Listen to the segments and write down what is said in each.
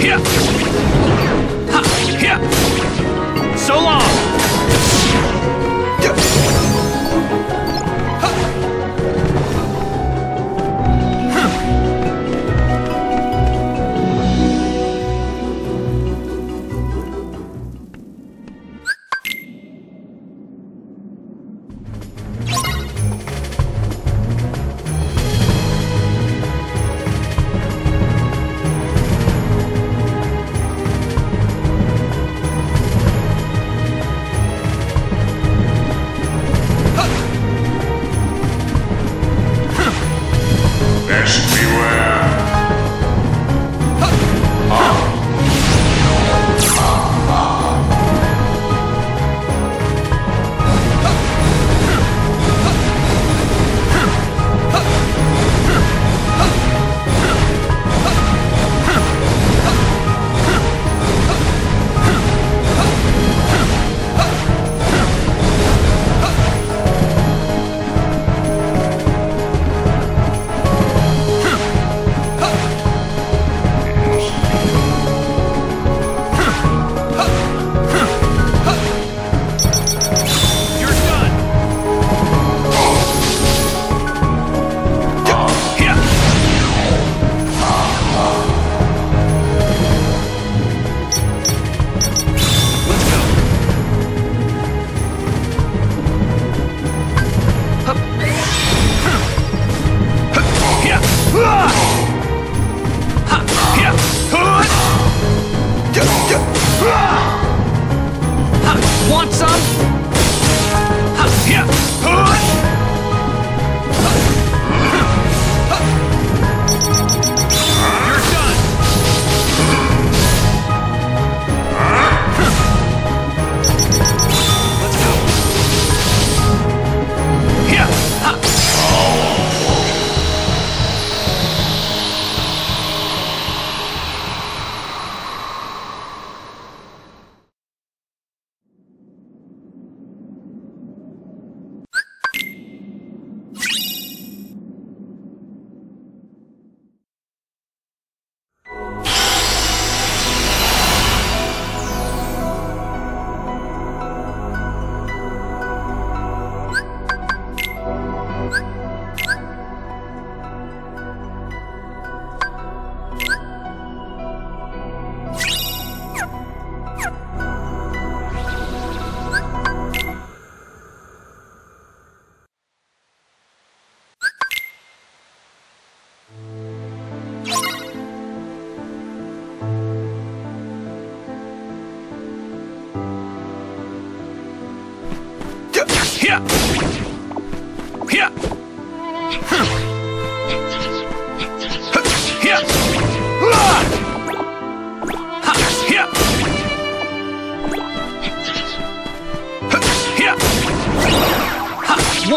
Here!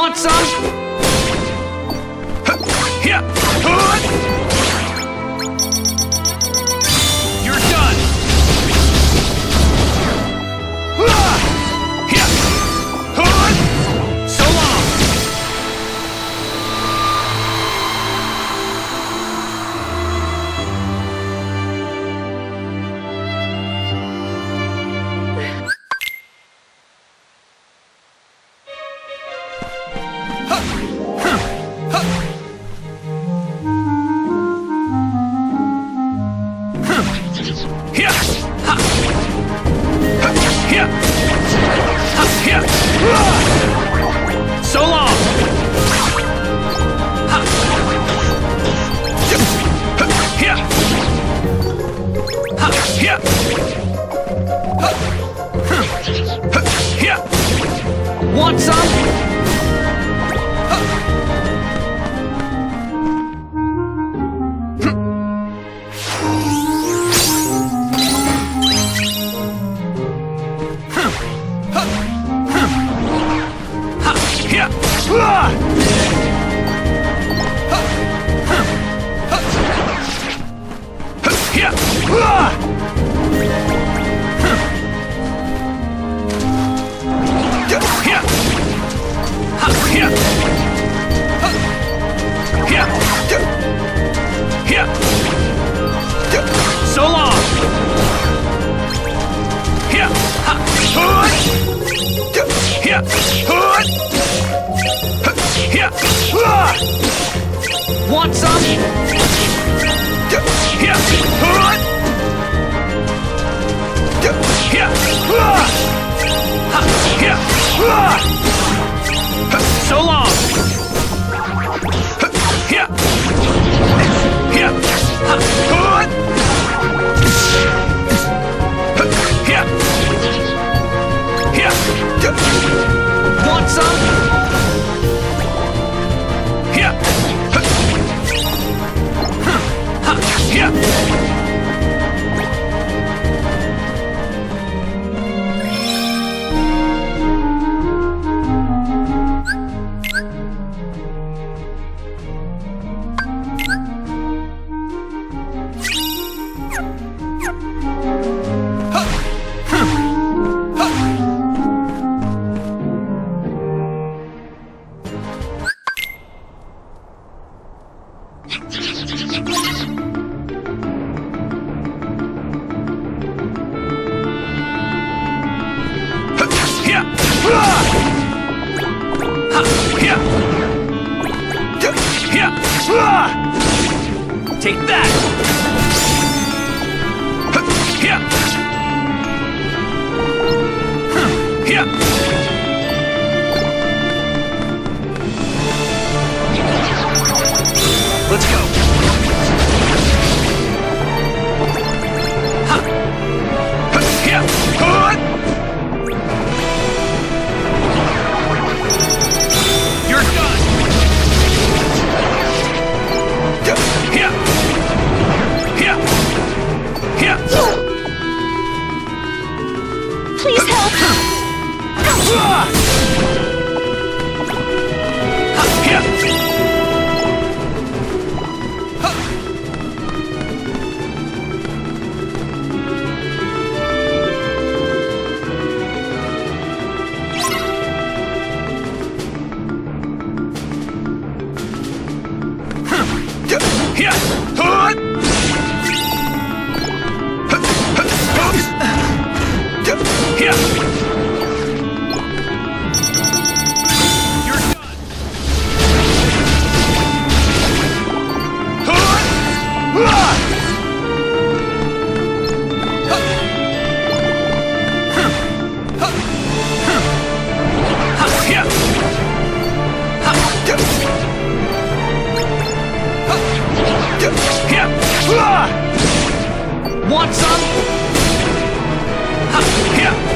Want some? Here! Want some? Ha! Here!